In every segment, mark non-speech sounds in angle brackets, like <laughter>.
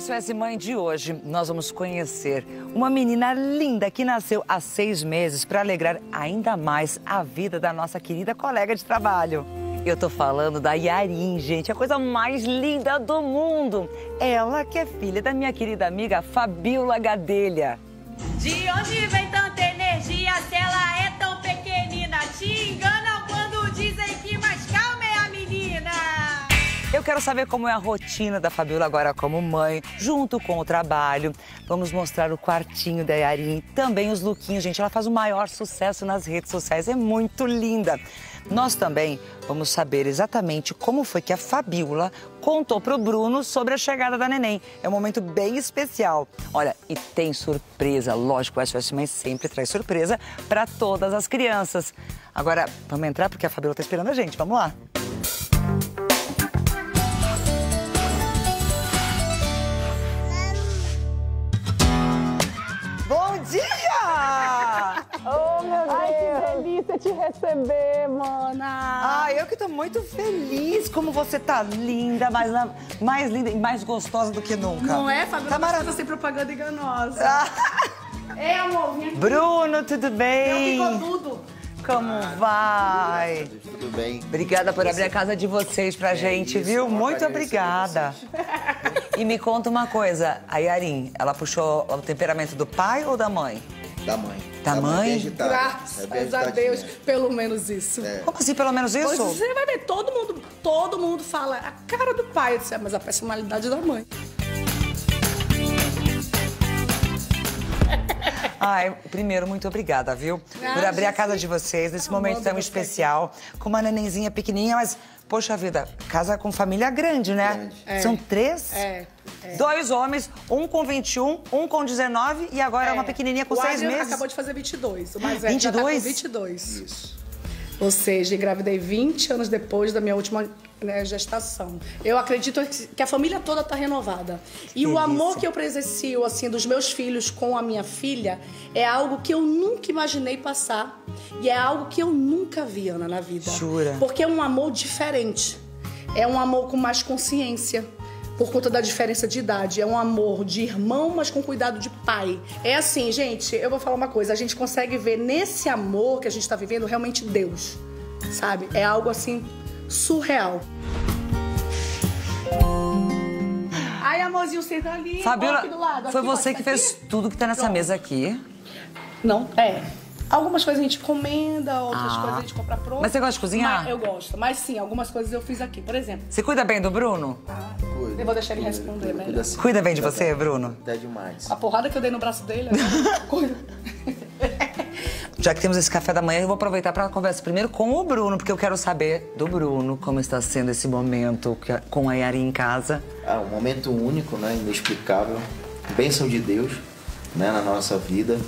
SOS Mãe de hoje, nós vamos conhecer uma menina linda que nasceu há seis meses para alegrar ainda mais a vida da nossa querida colega de trabalho. Eu tô falando da Yarin, gente, a coisa mais linda do mundo. Ela que é filha da minha querida amiga Fabiola Gadelha. De onde vem tanta energia se ela é tão pequenina? Enganam Eu quero saber como é a rotina da Fabiola agora como mãe, junto com o trabalho. Vamos mostrar o quartinho da Yarin, também os lookinhos, gente. Ela faz o maior sucesso nas redes sociais, é muito linda. Nós também vamos saber exatamente como foi que a Fabiola contou para o Bruno sobre a chegada da neném. É um momento bem especial. Olha, e tem surpresa, lógico, o SOS Mãe sempre traz surpresa para todas as crianças. Agora, vamos entrar porque a Fabiola está esperando a gente. Vamos lá. Receber, mana. Ah, eu que tô muito feliz como você tá linda, mais, mais linda e mais gostosa do que nunca. Não é, Fabiola? Tá maravilhoso. sem propaganda enganosa. Ah, <laughs> É, amor, vem aqui. Bruno, tudo bem? Eu fico tudo. Como vai? Tudo bem? Obrigada por abrir a casa de vocês pra gente, isso, viu? Muito obrigada. E me conta uma coisa, a Yarin, ela puxou o temperamento do pai ou da mãe? Da mãe. Da mãe? bem agitada. É Graças bem a. Deus, pelo menos isso. Como assim, pelo menos Pois isso? Você vai ver, todo mundo, todo mundo fala a cara do pai, eu disse, "É, mas a personalidade da mãe. Ai, primeiro, muito obrigada, viu? Ah, Por abrir a casa de vocês nesse momento tão especial, com uma nenenzinha pequenininha, mas, poxa vida, casa com família grande, né? Grande. São três? É, Dois homens, um com 21, um com 19 e agora uma pequenininha com o seis meses. acabou de fazer 22, o mais velho já tá 22? com 22. Isso. Ou seja, engravidei 20 anos depois da minha última né, gestação. Eu acredito que a família toda está renovada. E o delícia. amor que eu presencio assim dos meus filhos com a minha filha é algo que eu nunca imaginei passar e é algo que eu nunca vi, Ana, na vida. Jura? Porque é um amor diferente. É um amor com mais consciência. Por conta da diferença de idade. É um amor de irmão, mas com cuidado de pai. É assim, gente, eu vou falar uma coisa. A gente consegue ver nesse amor que a gente tá vivendo realmente Deus. Sabe? É algo assim surreal. Ai, amorzinho, senta ali. Fabiola, ó, aqui do lado. foi aqui, ó, você tá que fez aqui. tudo que tá nessa Pronto. mesa aqui. Não, é. Algumas coisas a gente encomenda, outras Ah. coisas a gente compra pronto. Mas você gosta de cozinhar? Mas eu gosto. Mas sim, algumas coisas eu fiz aqui. Por exemplo, Você cuida bem do Bruno? Cuida, Eu vou deixar ele cuida, responder cuida, melhor. cuida sim. Cuida bem de Cuida você. Bruno? Até demais. a porrada que eu dei no braço dele. né? <laughs> Cuida. <laughs> Já que temos esse café da manhã, eu vou aproveitar para conversa primeiro com o Bruno, porque eu quero saber do Bruno como está sendo esse momento com a Yari em casa. Ah, um momento único, né? Inexplicável. Bênção de Deus, né? Na nossa vida.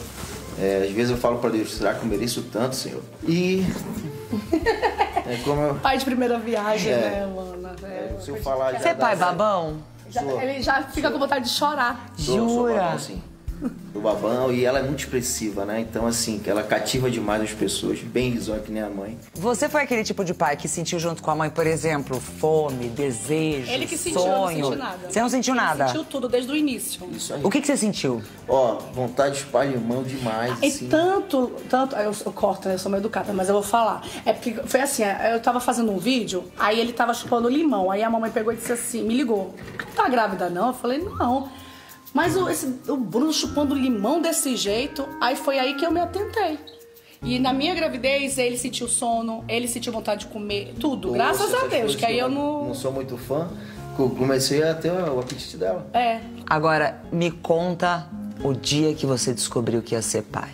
É, às vezes eu falo para Deus, será que eu mereço tanto, Senhor? E... <laughs> É como eu... Pai de primeira viagem, É. né, Luana? É, Se eu falar Você é pai babão? já- Sou. ele já fica com vontade de chorar. Sou, sou Jura? babão, sim. Do babão. E ela é muito expressiva, né? Então, assim, ela cativa demais as pessoas. Bem risonha que nem a mãe. Você foi aquele tipo de pai que sentiu junto com a mãe, por exemplo, fome, desejo, Ele que sentiu, eu não sonho? senti nada. Você não sentiu Ele nada? sentiu tudo desde o início. Isso aí. O que, que você sentiu? Ó, vontade de espalhar limão demais, E assim. tanto, tanto, eu, eu corto, né? Eu sou meio educada, mas eu vou falar. É porque foi assim, eu tava fazendo um vídeo, aí ele tava chupando limão. Aí a mamãe pegou e disse assim, me ligou. Tá grávida não? Eu falei, não. Mas o, esse, o Bruno chupando limão desse jeito, aí foi aí que eu me atentei. E na minha gravidez, ele sentiu sono, ele sentiu vontade de comer, tudo. Graças a essas Deus, que aí eu Não não. sou muito fã. co- Comecei a ter o apetite dela. É. Agora, me conta o dia que você descobriu que ia ser pai.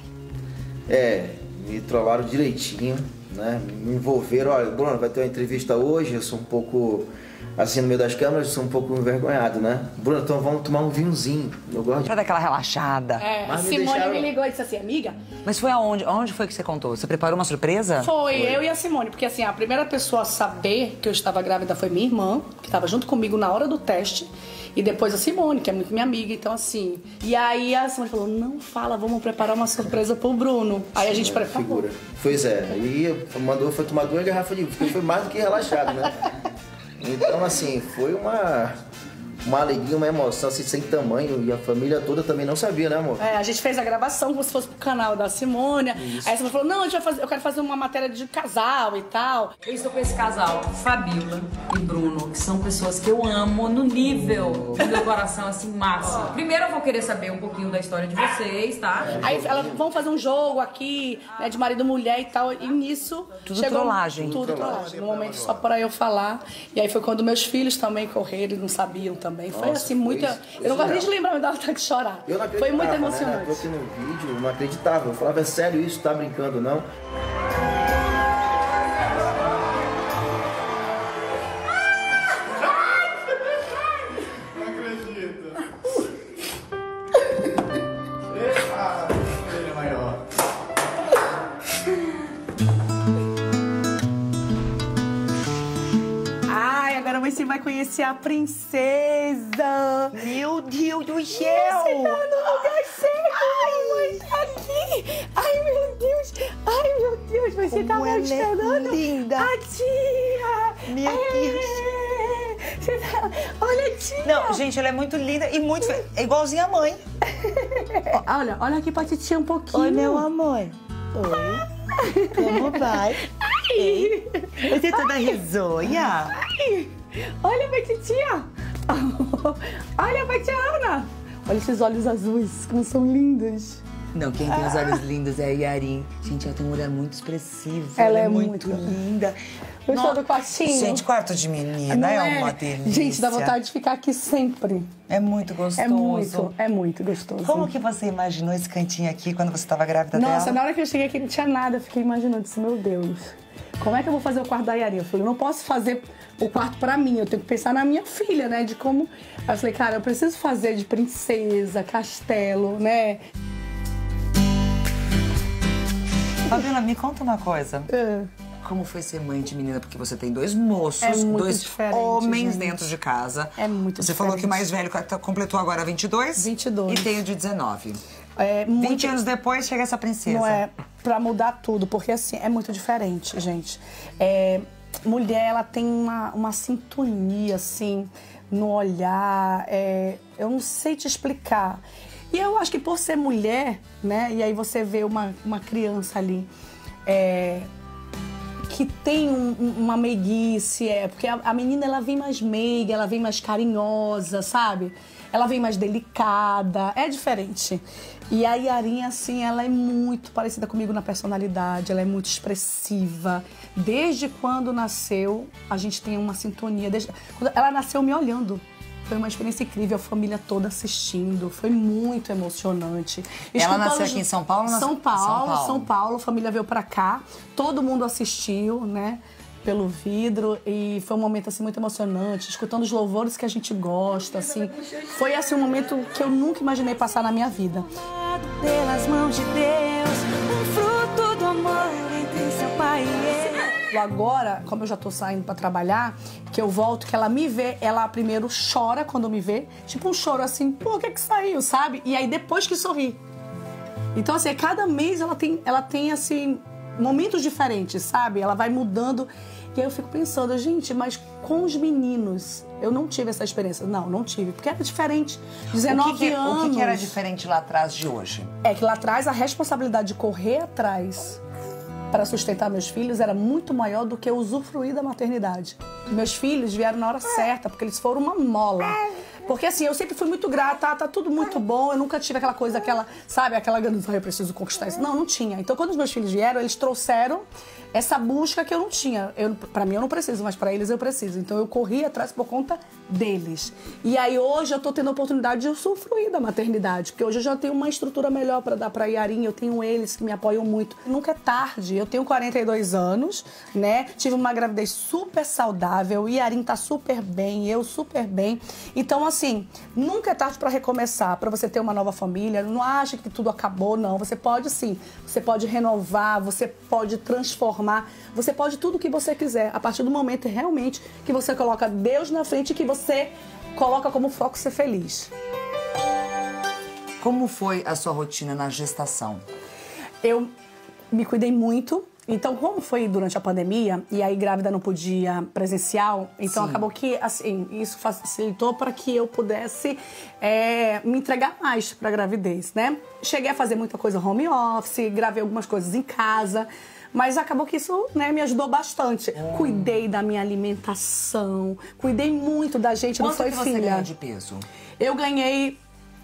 É, me trollaram direitinho, né? Me envolveram. Olha, Bruno, vai ter uma entrevista hoje. Eu sou um pouco, assim, no meio das câmeras, eu sou um pouco envergonhado, né? Bruno, então vamos tomar um vinhozinho. Eu gosto de... Pra dar aquela relaxada. É, Mas me Simone deixaram- me ligou e disse assim, amiga, Mas foi aonde? Aonde foi que você contou? Você preparou uma surpresa? Foi, eu e a Simone, porque assim, a primeira pessoa a saber que eu estava grávida foi minha irmã, que estava junto comigo na hora do teste, e depois a Simone, que é muito minha amiga, então assim. E aí a Simone falou: não fala, vamos preparar uma surpresa pro Bruno. Aí a gente preparou. Figura. Pois é, aí mandou, foi tomar duas garrafas de vinho, foi mais do que relaxado, né? <laughs> Então, assim, foi uma, uma alegria, uma emoção assim, sem tamanho. E a família toda também não sabia, né, amor? É, a gente fez a gravação como se fosse pro canal da Simônia. Aí você falou, não, a gente vai fazer, eu quero fazer uma matéria de casal e tal. Eu estou com esse casal, Fabiola e Bruno, que são pessoas que eu amo no nível do meu coração, assim, máximo. Primeiro eu vou querer saber um pouquinho da história de vocês, tá? Aí elas vão fazer um jogo aqui, né, de marido e mulher e tal. E nisso. Tudo trollagem. Tudo trollagem. No momento só para eu falar. E aí foi quando meus filhos também correram, não sabiam também. Foi Nossa, assim, foi muita. Eu não gosto nem de lembrar, me dá vontade de chorar. Eu não foi muito Né? emocionante. Eu aqui no vídeo, eu não acreditava. Eu falava, é sério isso? Tá brincando, não? Você vai conhecer a princesa. Meu Deus do Você tá no lugar certo. Ai, mãe, tá aqui. Ai, meu Deus. Ai, meu Deus. Você tá Como me ela é esperando? linda. A tia. Meu Deus. Você tá... Olha a tia. Não, gente, ela é muito linda e muito. É igualzinha a mãe. <laughs> Olha, olha aqui pra titia um pouquinho. amor. Oi. Como vai? Ei, Você é toda risonha? Ai, olha pra titia. Olha pra tia Ana. Olha esses olhos azuis, como são lindos. Não, quem tem os olhos lindos é a Yarin. Gente, ela tem um olhar muito expressivo. Ela é muito, muito- linda. Gostou do quartinho? Gente, quarto de menina Não é, uma delícia. Gente, dá vontade de ficar aqui sempre. É muito gostoso. É muito, é muito gostoso. Como que você imaginou esse cantinho aqui quando você estava grávida Nossa, dela? na hora que eu cheguei aqui não tinha nada, eu fiquei imaginando isso, meu Deus. Como é que eu vou fazer o quarto da Yarin? Eu falei, eu não posso fazer o quarto pra mim, eu tenho que pensar na minha filha, né? De como. Aí eu falei, cara, eu preciso fazer de princesa, castelo, né? Fabiola, me conta uma coisa. É. Como foi ser mãe de menina? Porque você tem dois moços, É dois diferente, homens gente. dentro de casa. É muito Você falou que o diferente. mais velho tá- completou agora 22? 22. E tem o de 19. É 20 muito, anos depois chega essa princesa. Não é pra mudar tudo, porque assim, é muito diferente, gente. É, mulher, ela tem uma, uma sintonia, assim, no olhar. é, eu não sei te explicar. E eu acho que por ser mulher, né? E aí você vê uma, uma criança ali. é, que tem um- uma meiguice, é, porque a, a menina ela vem mais meiga, ela vem mais carinhosa, sabe? Ela vem mais delicada, é diferente. E a Yarinha, assim, ela é muito parecida comigo na personalidade, ela é muito expressiva. Desde quando nasceu, a gente tem uma sintonia. Desde, ela nasceu me olhando. Foi uma experiência incrível, a família toda assistindo. Foi muito emocionante. Ela nasceu aqui em São Paulo São Paulo, São Paulo? São Paulo, a família veio pra cá, todo mundo assistiu, né? Pelo vidro e foi um momento assim muito emocionante, escutando os louvores que a gente gosta, assim. Foi assim um momento que eu nunca imaginei passar na minha vida. Pelas mãos de Deus, um fruto do amor entre seu pai e eu. Agora, como eu já tô saindo pra trabalhar, que eu volto, que ela me vê, ela primeiro chora quando me vê, tipo um choro assim, pô, o que que saiu, sabe? E aí depois que sorri. Então, assim, cada mês ela tem, ela tem assim, momentos diferentes, sabe? Ela vai mudando. E aí eu fico pensando, gente, mas com os meninos, eu não tive essa experiência. Não, não tive, porque era diferente. 19 o que, que, anos. o que que era diferente lá atrás de hoje? É que lá atrás a responsabilidade de correr atrás para sustentar meus filhos era muito maior do que usufruir da maternidade. Meus filhos vieram na hora certa, porque eles foram uma mola. Porque assim, eu sempre fui muito grata, tá tudo muito bom, eu nunca tive aquela coisa, aquela, sabe, aquela ganância, "Ah, eu preciso conquistar isso. Não, não tinha. Então quando os meus filhos vieram, eles trouxeram essa busca que eu não tinha. Para mim eu não preciso, mas para eles eu preciso. Então eu corri atrás por conta deles. E aí hoje eu tô tendo a oportunidade de usufruir da maternidade, porque hoje eu já tenho uma estrutura melhor para dar para Yarin, eu tenho eles que me apoiam muito. Nunca é tarde. Eu tenho 42 anos, né? Tive uma gravidez super saudável, Yarin tá super bem, eu super bem. Então assim, nunca é tarde para recomeçar, para você ter uma nova família. Não acha que tudo acabou, não. Você pode sim. Você pode renovar, você pode transformar, você pode tudo o que você quiser, a partir do momento realmente que você coloca Deus na frente e que você coloca como foco ser feliz. Como foi a sua rotina na gestação? Eu me cuidei muito Então, como foi durante a pandemia, e aí grávida não podia presencial, então Sim. acabou que, assim, isso facilitou para que eu pudesse é, me entregar mais para a gravidez, né? Cheguei a fazer muita coisa home office, gravei algumas coisas em casa, mas acabou que isso né, me ajudou bastante. Hum. Cuidei da minha alimentação, cuidei muito da gente, não Quanto foi que você filha. ganhou de peso? Eu ganhei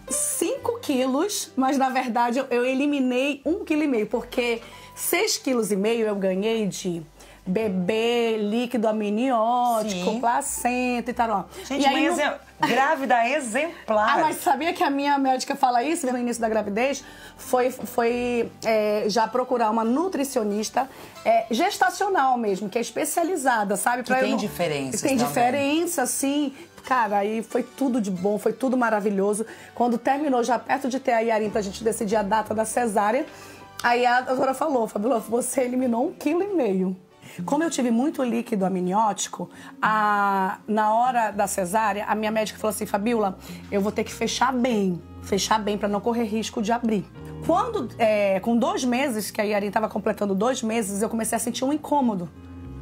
5 quilos, mas na verdade eu, eu eliminei 1,5 kg, porque 6,5 kg eu ganhei de bebê, líquido amniótico, Sim. placenta e tal. Gente, e aí, no- exe- grávida exemplar. <laughs> ah, mas sabia que a minha médica fala isso no início da gravidez? Foi, foi é, já procurar uma nutricionista é, gestacional mesmo, que é especializada, sabe? Que tem diferenças Tem também. diferença, sim. Cara, aí foi tudo de bom, foi tudo maravilhoso. Quando terminou, já perto de ter a Yarin pra gente decidir a data da cesárea, aí a doutora falou, Fabiola, você eliminou um quilo e meio. Como eu tive muito líquido amniótico, a- na hora da cesárea, a minha médica falou assim, Fabiola, eu vou ter que fechar bem, fechar bem para não correr risco de abrir. Quando, é, com dois meses, que a Yarin estava completando dois meses, eu comecei a sentir um incômodo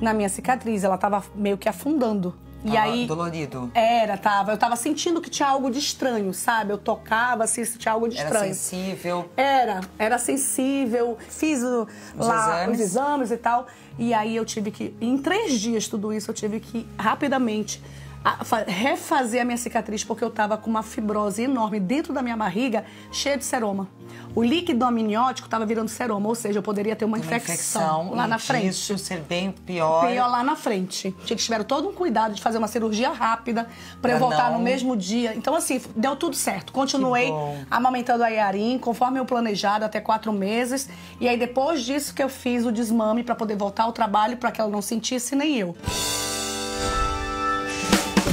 na minha cicatriz. Ela estava meio que afundando. E Tava aí. dolorido. Era, tava. Eu tava sentindo que tinha algo de estranho, sabe? Eu tocava, assim, tinha algo de Era estranho. sensível. Era, era sensível, fiz o- Os lá exames? os exames e tal. E aí eu tive que, em três dias tudo isso, eu tive que rapidamente a- refazer a minha cicatriz, porque eu tava com uma fibrose enorme dentro da minha barriga, cheia de seroma. O líquido amniótico tava virando seroma, ou seja, eu poderia ter uma, Uma infecção, lá e na frente. Isso ser bem pior. Pior lá na frente. Eles tiveram todo um cuidado de fazer uma cirurgia rápida pra eu voltar não- no mesmo dia. Então, assim, deu tudo certo. Continuei amamentando a Yarin, conforme eu planejado, até quatro meses. E aí, depois disso que eu fiz o desmame pra poder voltar ao trabalho, pra que ela não sentisse nem eu.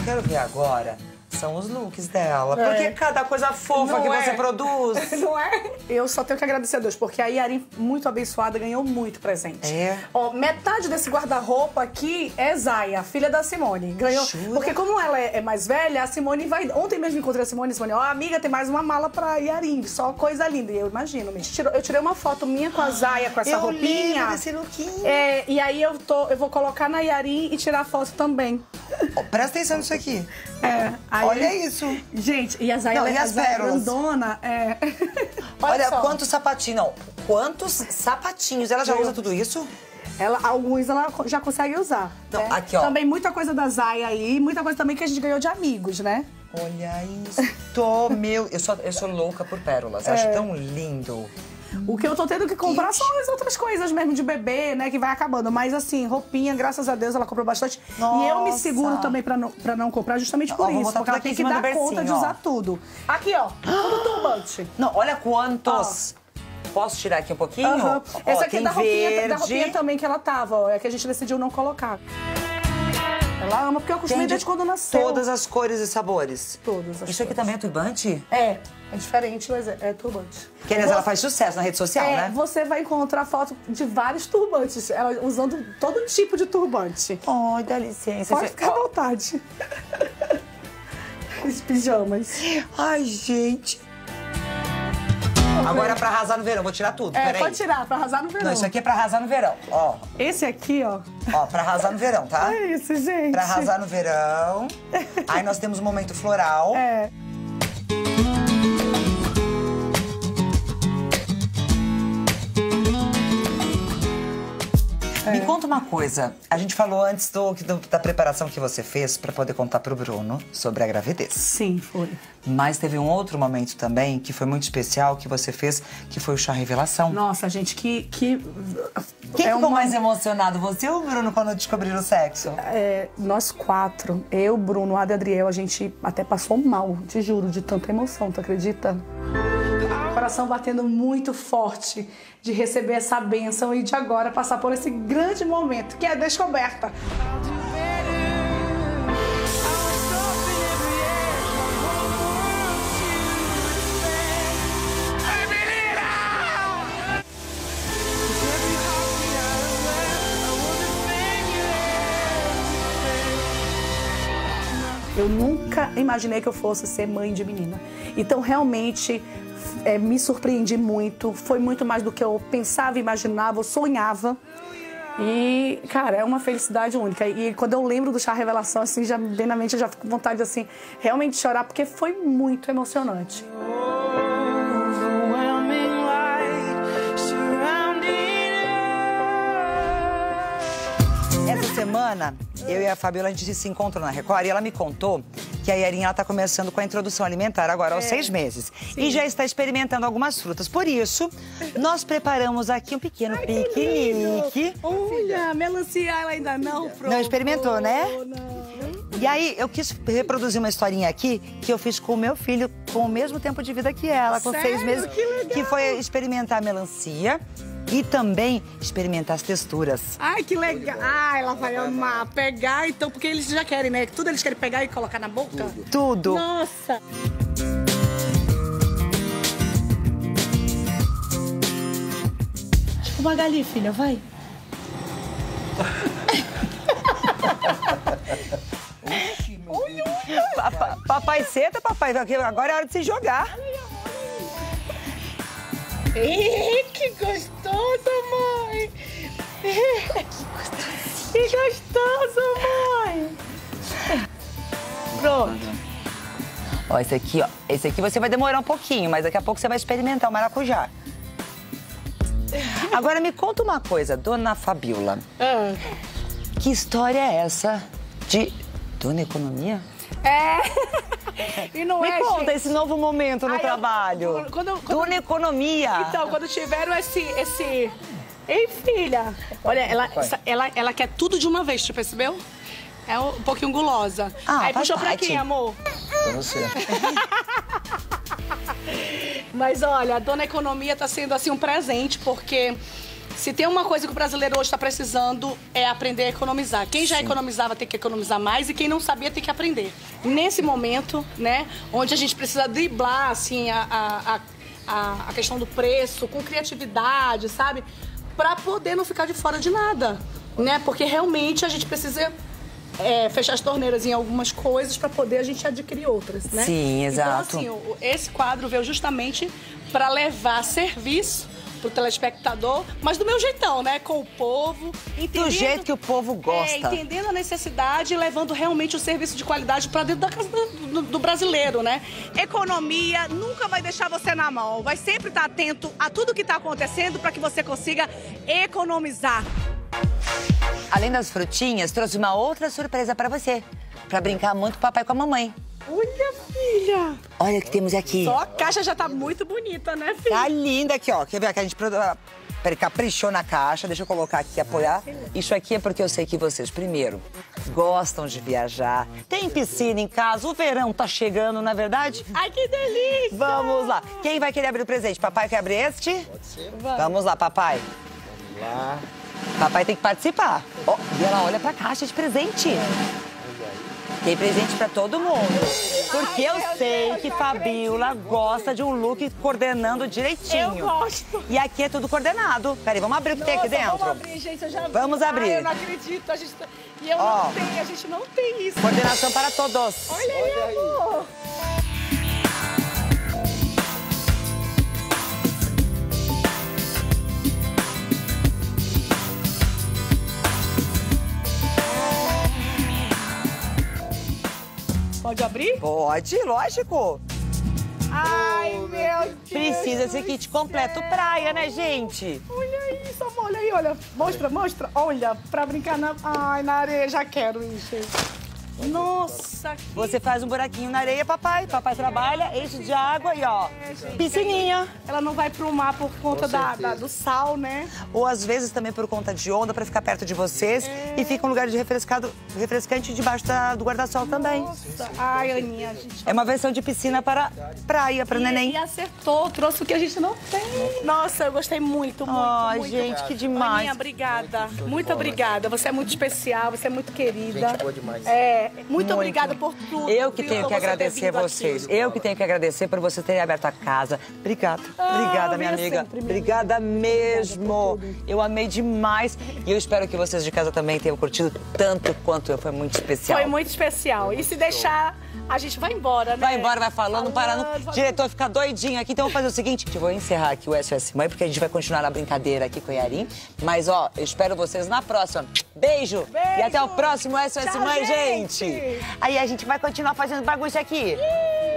Quero ver agora são os looks dela. Porque cada coisa fofa Não que é. você produz. <laughs> Não é? Eu só tenho que agradecer a Deus, porque a Yarin, muito abençoada, ganhou muito presente. É? Ó, metade desse guarda-roupa aqui é Zaya, filha da Simone. Ganhou. Jura? Porque como ela é, é mais velha, a Simone vai. Ontem mesmo encontrei a Simone, Simone, ó, amiga, tem mais uma mala pra Yarin, só coisa linda. E eu imagino. Tirou- Eu tirei uma foto minha com a Zaya, com essa Eu roupinha. desse lookinho. É, e aí eu, tô, eu vou colocar na Yarin e tirar foto também. Ó, Presta atenção nisso aqui. É, aí- Olha isso. Gente, e a Zaya, Não, e a as Zaya pérolas? grandona, é. <laughs> Olha, só. quantos sapatinhos. Não, quantos sapatinhos. Ela já usa tudo isso? Ela, alguns ela já consegue usar. Não, né? aqui, ó. Também muita coisa da Zaya aí, muita coisa também que a gente ganhou de amigos, né? Olha isso. Meu, eu sou, eu sou louca por pérolas. É. Acho tão lindo. O que eu tô tendo que comprar são as outras coisas mesmo de bebê, né? Que vai acabando. Mas assim, roupinha, graças a Deus, ela comprou bastante. E eu me Nossa. seguro também pra não, pra não comprar justamente Ó, por vou isso. Porque ela tem em que dar conta bercinho, de ó. usar tudo. Aqui, ó. Tudo <gasps> turbante. Não, olha quantos. Posso tirar aqui um pouquinho? Aham. Ó, Essa aqui é da roupinha, da roupinha também que ela tava, ó. É que a gente decidiu não colocar. Ela ama, porque eu acostumei Tem de desde quando nasceu. Todas as cores e sabores. Todas as Isso aqui cores. também é turbante? É, é diferente, mas é, é turbante. Que, aliás, ela faz sucesso na rede social, É, né? você vai encontrar foto de vários turbantes, ela usando todo tipo de turbante. Ai, dá licença. Pode Você- ficar à vontade. <laughs> Os pijamas. Ai, gente. Agora é pra arrasar no verão. Vou tirar tudo, É, peraí. pode tirar, pra arrasar no verão. Não, isso aqui é pra arrasar no verão. Ó, Esse aqui, ó. ó, pra arrasar no verão, tá? É isso, gente. Pra arrasar no verão. <laughs> Aí nós temos um momento floral. É. Me conta uma coisa. A gente falou antes do, do- da preparação que você fez pra poder contar pro Bruno sobre a gravidez. Sim, foi. Mas teve um outro momento também que foi muito especial que você fez, que foi o chá revelação. Nossa, gente, que. que Quem é ficou uma- mais emocionado, você ou o Bruno, quando descobriram o sexo? É, nós quatro, eu, Bruno, Ada e Adriel, a gente até passou mal, te juro, de tanta emoção, tu acredita? Coração batendo muito forte de receber essa bênção e de agora passar por esse grande momento, que é a descoberta. Nunca imaginei que eu fosse ser mãe de menina. Então, realmente, é, me surpreendi muito. Foi muito mais do que eu pensava, imaginava, eu sonhava. E, cara, é uma felicidade única. E quando eu lembro do chá revelação, assim, já bem na mente, eu já fico com vontade, assim, realmente chorar, porque foi muito emocionante. Essa semana, eu e a Fabiola, a gente se encontrou na Record e ela me contou que a Yarinha ela tá começando com a introdução alimentar agora aos seis meses. E já está experimentando algumas frutas. Por isso, nós preparamos aqui um pequeno piquenique. Olha, melancia ela ainda não provou. Não experimentou, né? Não. E aí, eu quis reproduzir uma historinha aqui que eu fiz com o meu filho com o mesmo tempo de vida que ela, com seis Sério? meses. Que legal. foi experimentar a melancia e também experimentar as texturas. Ai, que legal. Ah, ela vai amar pegar, então, porque eles já querem, né? Tudo eles querem pegar e colocar na boca. Tudo. Nossa. Tipo Magali, filha, vai. Pa- papai senta, papai. Agora é hora de se jogar. Ih, que gostoso, mãe! Que gostoso, mãe! Pronto. Ó, esse aqui, ó. Esse aqui você vai demorar um pouquinho, mas daqui a pouco você vai experimentar o maracujá. Agora me conta uma coisa, dona Fabiola. Ah. Que história é essa de Dona Economia? É. <laughs> E não Me é, conta gente. esse novo momento no Ai, eu- trabalho. quando eu- quando- Dona Economia. Então, quando tiveram esse. esse... Ei, filha! Olha, ela, ela, ela quer tudo de uma vez, tu percebeu? É um pouquinho gulosa. Ah, Aí faz puxou pra quem, amor? Pra você. <laughs> Mas olha, a Dona Economia tá sendo assim um presente, porque se tem uma coisa que o brasileiro hoje está precisando é aprender a economizar. Quem já economizava tem que economizar mais e quem não sabia tem que aprender. Nesse momento, né, onde a gente precisa driblar assim a, a, a, a questão do preço com criatividade, sabe? Pra poder não ficar de fora de nada, né? Porque realmente a gente precisa é, fechar as torneiras em algumas coisas para poder a gente adquirir outras, né? Sim, exato. Então, assim, esse quadro veio justamente para levar serviço pro telespectador, mas do meu jeitão, né? Com o povo, entendendo... Do jeito que o povo gosta. É, entendendo a necessidade e levando realmente o serviço de qualidade para dentro da casa do, do- do brasileiro, né? Economia nunca vai deixar você na mão. Vai sempre estar atento a tudo que está acontecendo para que você consiga economizar. Além das frutinhas, trouxe uma outra surpresa pra você. Pra brincar muito com o papai e com a mamãe. Olha, filha! Olha o que temos aqui. Só a caixa já tá muito bonita, né, filha? Tá linda aqui, ó. Quer ver que a gente ah, peraí, caprichou na caixa. Deixa eu colocar aqui, apoiar. Isso aqui é porque eu sei que vocês, primeiro, gostam de viajar. Tem piscina em casa, o verão tá chegando, não é verdade? Ai, que delícia! Vamos lá. Quem vai querer abrir o presente? Papai quer abrir este? Pode ser. Vamos lá, papai. Lá. Papai tem que participar. Ó, e ela olha pra caixa de presente. Tem presente pra todo mundo. Porque eu sei que Fabiola gosta de um look coordenando direitinho. Eu gosto. E aqui é tudo coordenado. Peraí, vamos abrir o que tem aqui dentro? Vamos abrir, gente. Eu já vi. Vamos abrir. Ai, eu não acredito. A gente tá- E eu Ó. não tenho, a gente não tem isso. Coordenação para todos. Olha aí, amor. Pode abrir? Pode, lógico. Ai, meu Deus. Precisa ser kit completo praia, né, gente? Olha isso, amor. Olha aí, olha. Mostra, mostra. Olha, pra brincar na... Ai, na areia, já quero isso. Nossa, que... Você faz um buraquinho na areia, papai. Papai trabalha, enche de água e ó, piscininha. Ela não vai pro mar por conta da, da- do sal, né? Ou às vezes também por conta de onda pra ficar perto de vocês e fica um lugar de refrescado, refrescante debaixo da- do guarda-sol também. Nossa. Ai, Aninha, a gente... É uma versão de piscina para praia, para E, neném. e acertou, trouxe o que a gente não tem. Nossa, eu gostei muito, muito, Ai, muito. gente, que demais. Aninha, obrigada. Muito obrigada. Você é muito especial, você é muito querida. Gente boa demais. É, muito, obrigada por tudo. Eu que viu, tenho que você agradecer vindo vocês. aqui. Eu que tenho que agradecer por vocês terem aberto a casa. Obrigada. Ah, Obrigada, minha amiga. sempre, Obrigada mesmo. Eu amei demais. E eu espero que vocês de casa também tenham curtido tanto quanto eu. Foi muito especial. Foi muito especial. E se deixar, a gente vai embora, né? Vai embora, vai falando, não para não. Falando, Diretor fica doidinho aqui, então vamos fazer o seguinte: eu vou encerrar aqui o SOS Mãe, porque a gente vai continuar a brincadeira aqui com o Yarim. Mas, ó, eu espero vocês na próxima. Beijo! Beijo! E até o próximo SOS Tchau, Mãe, gente! gente! Aí a gente vai continuar fazendo bagunça aqui. Ih!